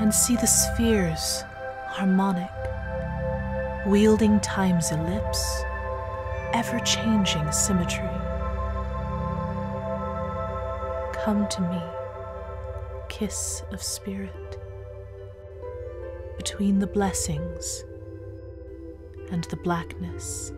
and see the spheres harmonic, wielding time's ellipse, ever changing symmetry. Come to me, kiss of spirit, between the blessings and the blackness